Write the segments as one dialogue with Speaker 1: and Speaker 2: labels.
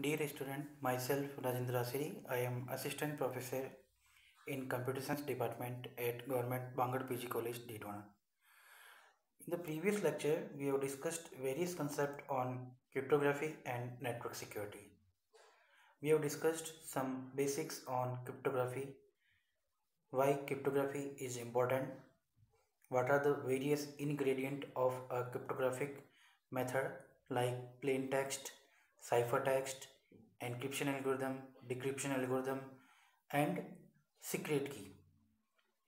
Speaker 1: Dear student, myself Rajendra Aaseri, I am assistant professor in computer science department at Government Bangur PG College, Didwana. In the previous lecture, we have discussed various concepts on cryptography and network security. We have discussed some basics on cryptography, why cryptography is important, what are the various ingredient of a cryptographic method like plain text, ciphertext, encryption algorithm, decryption algorithm, and secret key.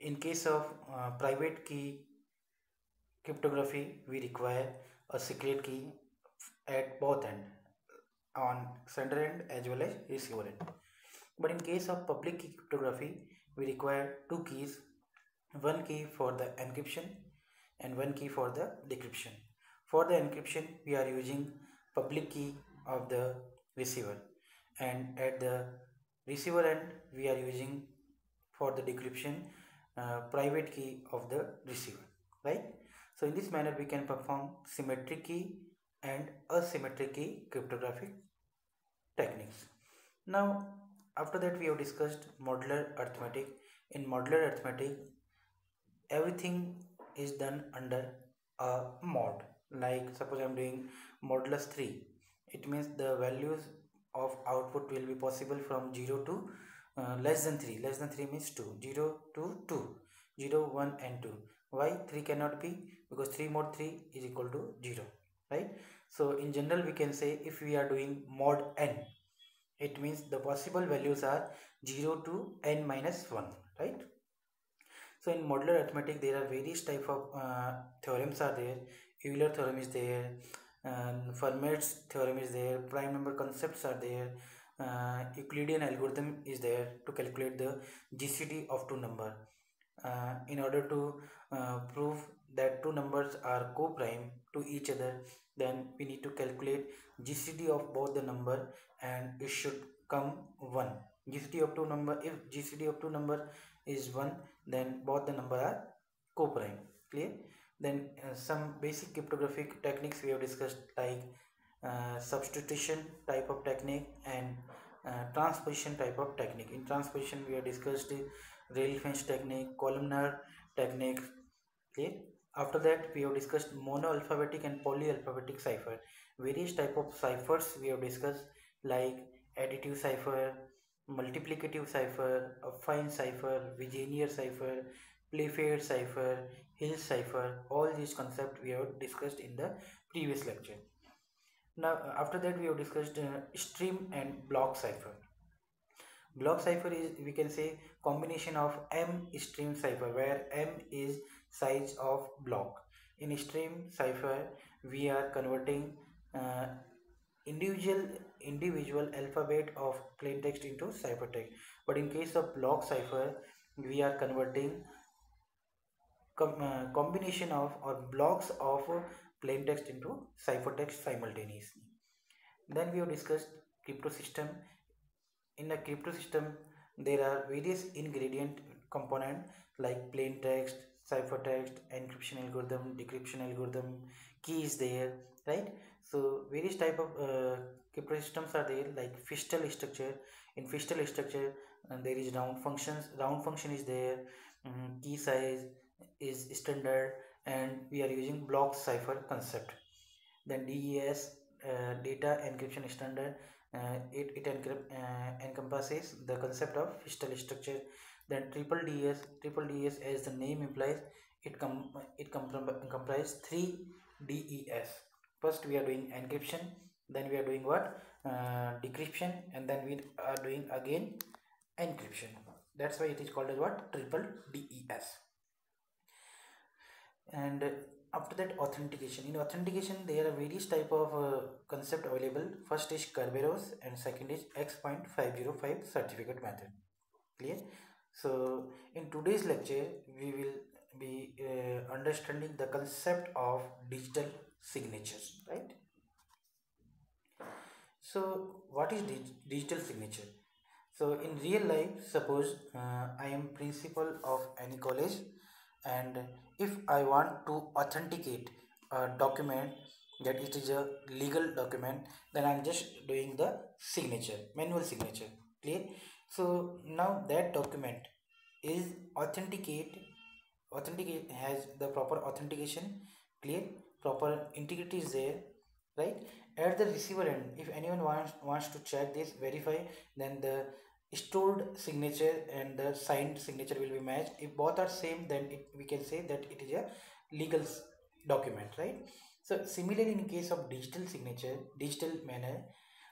Speaker 1: In case of uh, private key cryptography, we require a secret key at both end on sender end as well as receiver end. But in case of public key cryptography, we require two keys, one key for the encryption and one key for the decryption. For the encryption, we are using public key of the receiver. And at the receiver end we are using for the decryption uh, private key of the receiver right? So in this manner we can perform symmetric key and asymmetric key cryptographic techniques. Now after that we have discussed modular arithmetic. In modular arithmetic everything is done under a mod. Like suppose i'm doing modulus 3 it means the values of output will be possible from 0 to uh, less than 3 less than 3 means 2 0 to 2 0 1 and 2 why 3 cannot be? Because 3 mod 3 is equal to 0 right? So in general we can say if we are doing mod n it means the possible values are 0 to n minus 1 right? So in modular arithmetic there are various type of uh, theorems are there. Euler theorem is there and Fermat's theorem is there, prime number concepts are there, uh, Euclidean algorithm is there to calculate the GCD of two number. Uh, in order to uh, prove that two numbers are co-prime to each other, then we need to calculate GCD of both the number and it should come 1. GCD of two number, if GCD of two number is 1, then both the number are co-prime. Clear? Then uh, some basic cryptographic techniques we have discussed like uh, substitution type of technique and uh, transposition type of technique. In transposition we have discussed rail fence technique columnar technique okay? After that we have discussed monoalphabetic and polyalphabetic cipher. Various type of ciphers we have discussed like additive cipher multiplicative cipher affine cipher vigenère cipher Playfair cipher, Hill cipher, all these concepts we have discussed in the previous lecture. Now after that we have discussed uh, stream and block cipher. Block cipher is we can say combination of M stream cipher where M is size of block. In stream cipher we are converting uh, individual individual alphabet of plain text into ciphertext but in case of block cipher we are converting com uh, combination of or blocks of plain text into ciphertext simultaneously. Then we have discussed crypto system. In a crypto system, there are various ingredient component like plain text, ciphertext, encryption algorithm, decryption algorithm, key is there, right? So various type of uh, crypto systems are there like Feistel structure. In Feistel structure, uh, there is round functions. Round function is there. Um, key size, is standard and we are using block cipher concept. Then DES uh, data encryption standard uh, it, it encrypt, uh, encompasses the concept of Feistel structure. Then triple DES triple DES as the name implies it com it com comprises three DES first we are doing encryption then we are doing what? Uh, decryption and then we are doing again encryption. That's why it is called as what? Triple DES and after that authentication. In authentication there are various type of uh, concept available. First is kerberos and second is x.505 certificate method. Clear? So in today's lecture we will be uh, understanding the concept of digital signatures right? So what is dig digital signature? So in real life suppose uh, i am principal of any college and if I want to authenticate a document that it is a legal document then i'm just doing the signature manual signature clear? So now that document is authenticate authenticate has the proper authentication clear? Proper integrity is there right? At the receiver end if anyone wants wants to check this verify then the stored signature and the signed signature will be matched. If both are same then it, we can say that it is a legal document right? So similarly in case of digital signature digital manner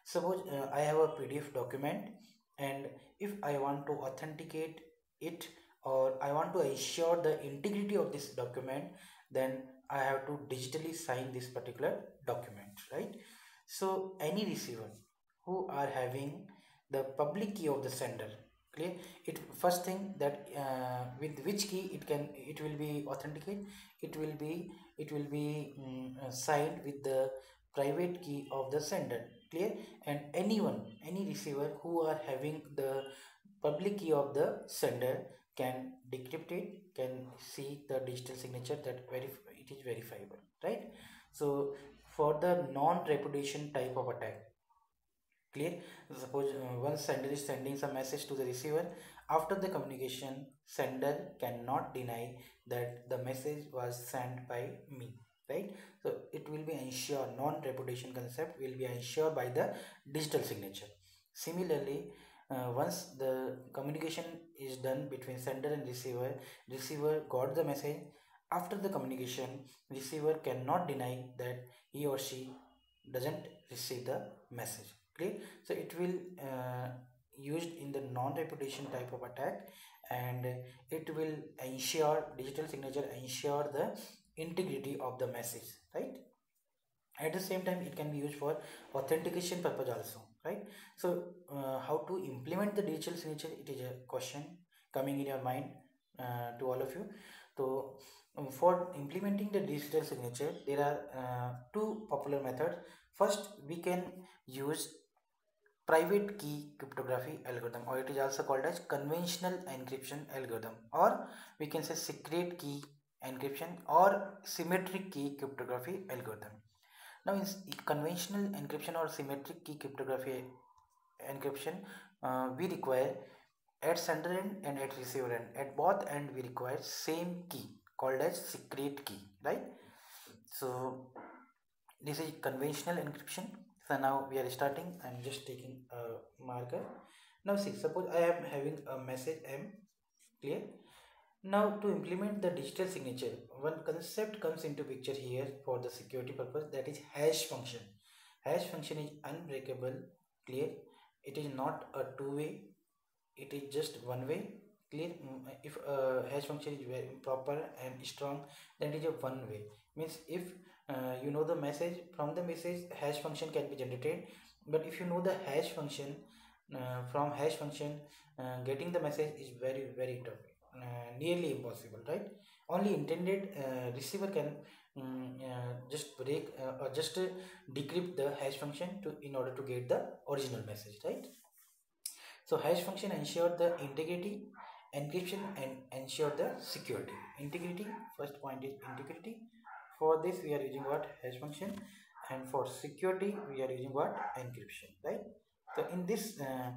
Speaker 1: suppose uh, i have a pdf document and if i want to authenticate it or i want to ensure the integrity of this document then i have to digitally sign this particular document right? So any receiver who are having the public key of the sender clear? It first thing that uh, with which key it can it will be authenticate it will be it will be um, signed with the private key of the sender clear? And anyone any receiver who are having the public key of the sender can decrypt it can see the digital signature that verify it is verifiable right? So for the non-repudiation type of attack clear. Suppose uh, one sender is sending some message to the receiver. After the communication sender cannot deny that the message was sent by me right? So it will be ensured non-repudiation concept will be ensured by the digital signature. Similarly uh, once the communication is done between sender and receiver receiver got the message. After the communication receiver cannot deny that he or she doesn't receive the message so it will uh, used in the non-repudiation type of attack and it will ensure digital signature ensure the integrity of the message right? At the same time it can be used for authentication purpose also right? So uh, how to implement the digital signature it is a question coming in your mind uh, to all of you. So um, for implementing the digital signature there are uh, two popular methods. First we can use private key cryptography algorithm और it is also called as conventional encryption algorithm और we can say secret key encryption और symmetric key cryptography algorithm ना in conventional encryption और symmetric key cryptography encryption we require at sender end and at receiver end at both end we require same key called as secret key right so this is conventional encryption so now we are starting. I'm just taking a marker. Now see suppose i am having a message m clear? Now to implement the digital signature one concept comes into picture here for the security purpose that is hash function. Hash function is unbreakable clear? It is not a two-way it is just one way clear? Mm, if a hash function is very proper and strong then it is a one way means if uh, you know the message from the message hash function can be generated. But if you know the hash function uh, from hash function uh, getting the message is very very tough. Uh, nearly impossible right? Only intended uh, receiver can um, just break or just decrypt the hash function to in order to get the original message right? So hash function ensure the integrity encryption and ensure the security. Integrity first point is integrity for this we are using what? Hash function. And for security we are using what? Encryption right? So in this uh,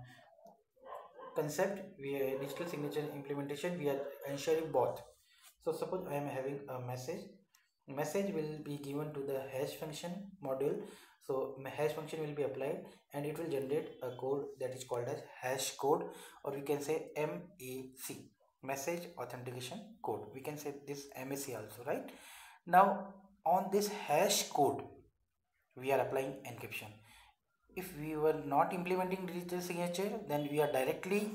Speaker 1: concept we are digital signature implementation we are ensuring both. So suppose i am having a message. Message will be given to the hash function module. So hash function will be applied and it will generate a code that is called as hash code or we can say mac message authentication code. We can say this mac also right now on this hash code we are applying encryption. If we were not implementing digital signature then we are directly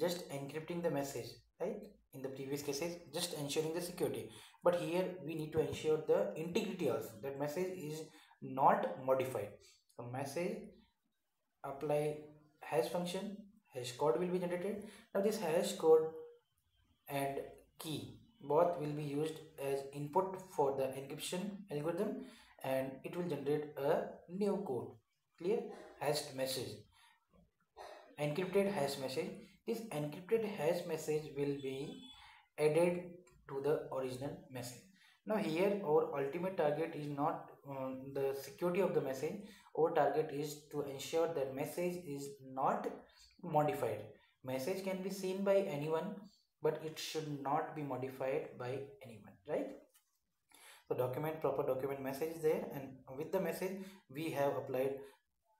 Speaker 1: just encrypting the message right? In the previous cases just ensuring the security. But here we need to ensure the integrity also. That message is not modified. So message apply hash function hash code will be generated. Now this hash code and key both will be used as input for the encryption algorithm and it will generate a new code. Clear? Hashed message. Encrypted hash message. This encrypted hash message will be added to the original message. Now here our ultimate target is not um, the security of the message. Our target is to ensure that message is not modified. Message can be seen by anyone but it should not be modified by anyone right? So document proper document message there and with the message we have applied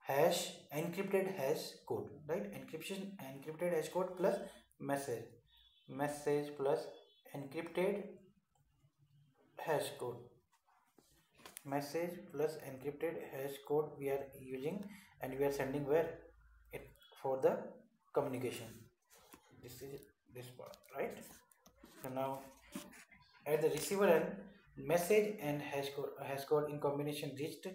Speaker 1: hash encrypted hash code right? Encryption encrypted hash code plus message message plus encrypted hash code. Message plus encrypted hash code we are using and we are sending where? It for the communication. This is this part right? So now at the receiver end message and hash code hash code in combination reached.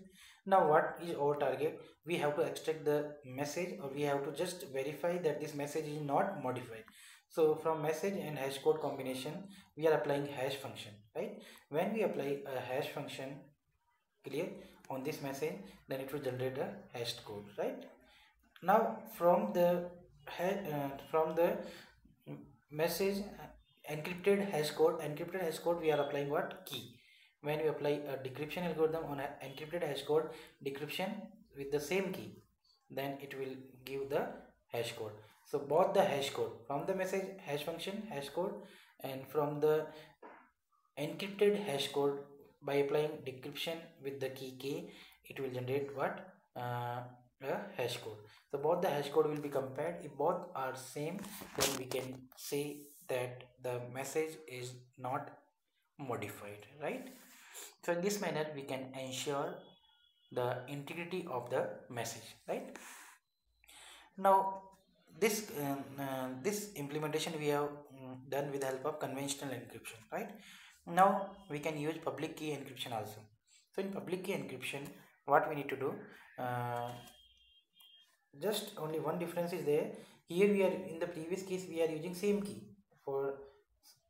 Speaker 1: Now what is our target? We have to extract the message or we have to just verify that this message is not modified. So from message and hash code combination we are applying hash function right? When we apply a hash function clear on this message then it will generate a hashed code right? Now from the uh, from the message encrypted hash code encrypted hash code we are applying what? Key. When we apply a decryption algorithm on an encrypted hash code decryption with the same key then it will give the hash code. So both the hash code from the message hash function hash code and from the encrypted hash code by applying decryption with the key k it will generate what? Uh, a hash code. So both the hash code will be compared. If both are same then we can say that the message is not modified right? So in this manner we can ensure the integrity of the message right? Now this um, uh, this implementation we have um, done with the help of conventional encryption right? Now we can use public key encryption also. So in public key encryption what we need to do uh, just only one difference is there. Here we are in the previous case we are using same key for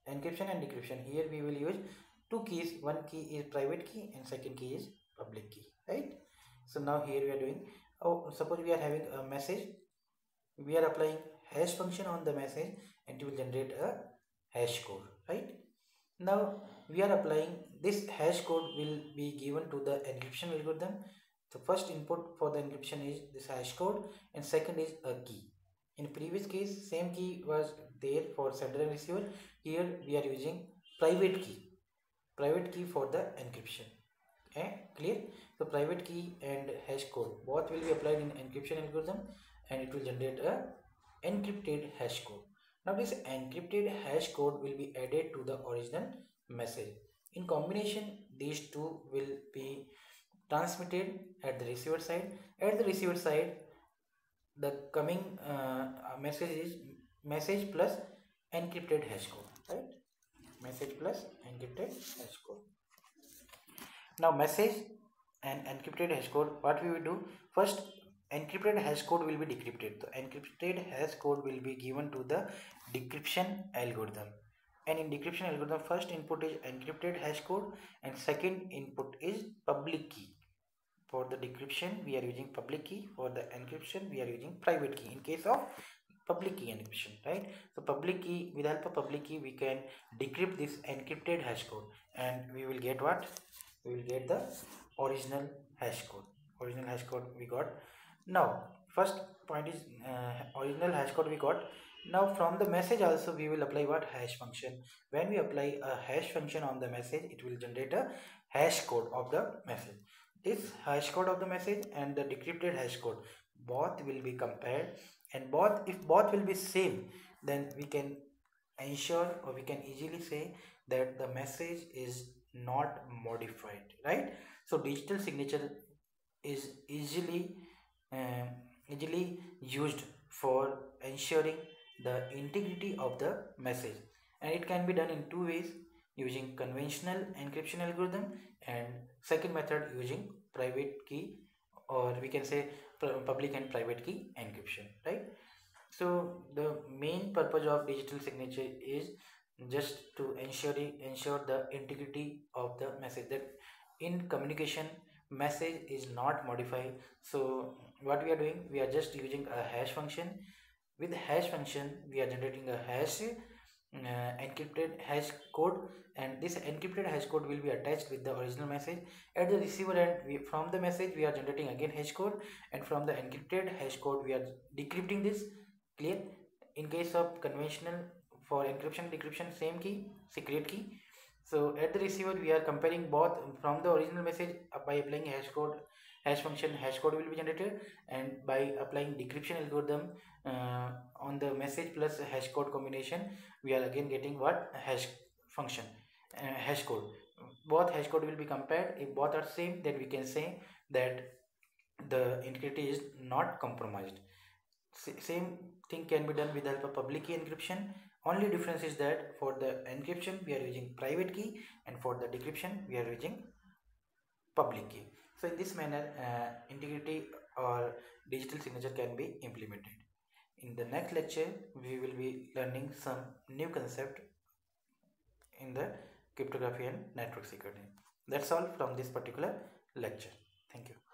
Speaker 1: encryption and decryption. Here we will use two keys. One key is private key and second key is public key right? So now here we are doing oh suppose we are having a message. We are applying hash function on the message and it will generate a hash code right? Now we are applying this hash code will be given to the encryption algorithm. The first input for the encryption is this hash code and second is a key. In previous case same key was there for sender and receiver. Here we are using private key. Private key for the encryption. Okay, clear? So private key and hash code both will be applied in encryption algorithm and it will generate a encrypted hash code. Now this encrypted hash code will be added to the original message. In combination, these two will be transmitted at the receiver side. At the receiver side, the coming uh, message is message plus encrypted hash code, right? Message plus encrypted hash code. Now message and encrypted hash code, what we will do? First, encrypted hash code will be decrypted. The encrypted hash code will be given to the decryption algorithm and in decryption algorithm first input is encrypted hash code and second input is public key for the decryption we are using public key. For the encryption we are using private key. In case of public key encryption right? So public key with help of public key we can decrypt this encrypted hash code. And we will get what? We will get the original hash code. Original hash code we got. Now first point is uh, original hash code we got. Now from the message also we will apply what? Hash function. When we apply a hash function on the message it will generate a hash code of the message this hash code of the message and the decrypted hash code. Both will be compared and both if both will be same then we can ensure or we can easily say that the message is not modified right? So digital signature is easily uh, easily used for ensuring the integrity of the message. And it can be done in two ways using conventional encryption algorithm and second method using private key or we can say public and private key encryption right? So the main purpose of digital signature is just to ensure ensure the integrity of the message that in communication message is not modified. So what we are doing we are just using a hash function. With hash function we are generating a hash uh, encrypted hash code and this encrypted hash code will be attached with the original message. At the receiver end we, from the message we are generating again hash code and from the encrypted hash code we are decrypting this. Clear? In case of conventional for encryption decryption same key secret key. So at the receiver we are comparing both from the original message by applying hash code hash function hash code will be generated and by applying decryption algorithm uh, on the message plus hash code combination we are again getting what? Hash function uh, hash code. Both hash code will be compared. If both are same then we can say that the integrity is not compromised. S same thing can be done with the help of public key encryption. Only difference is that for the encryption we are using private key and for the decryption we are using public key so in this manner uh, integrity or digital signature can be implemented. In the next lecture we will be learning some new concept in the cryptography and network security. That's all from this particular lecture. Thank you